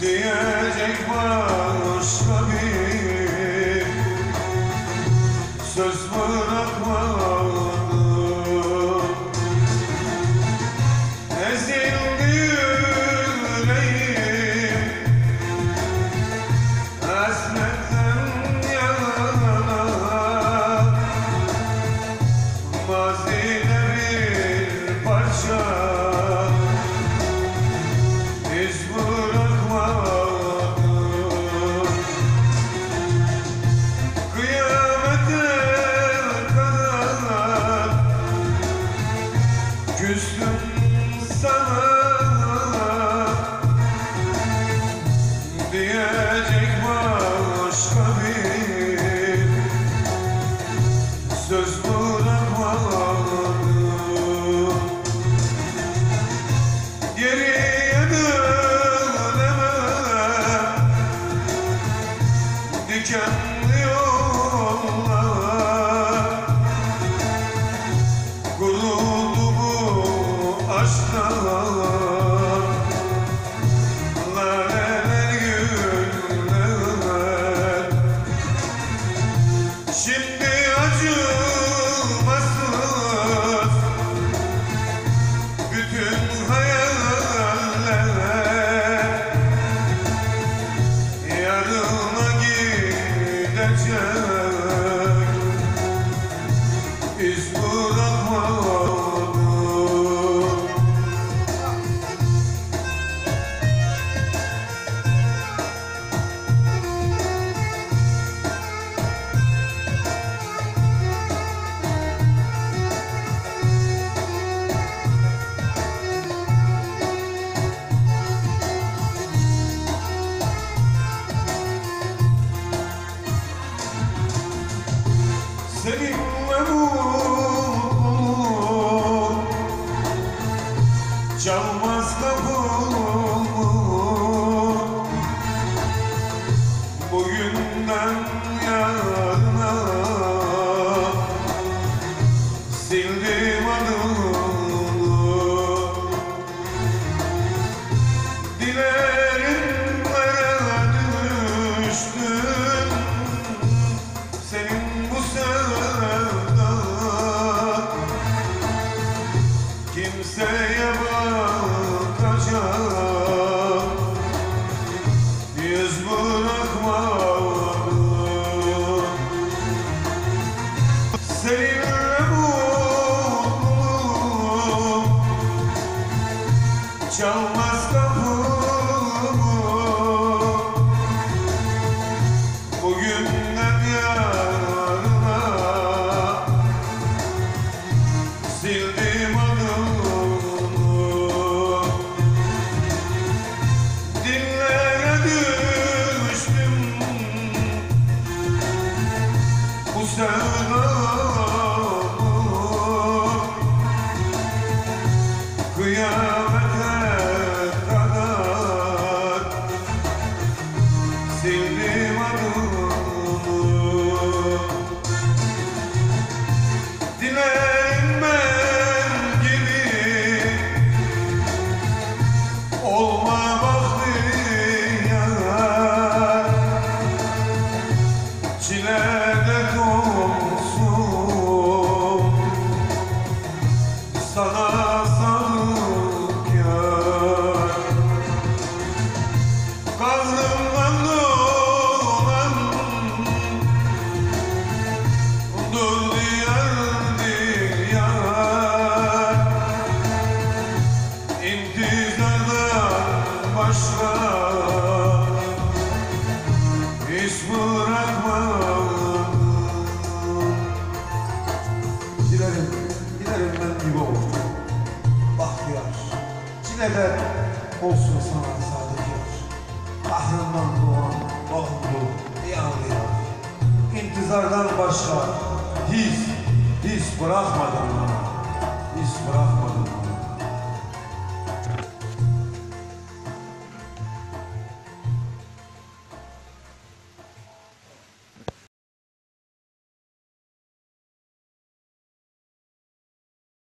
Diyecek bana Oh, oh, oh, Çalmaz kapımı show love. de olsun sana saadet ah yar. Kahrından doğan oğlu yanıyor. İntizardan başka his, his bırakmadın bana. His bırakmadın.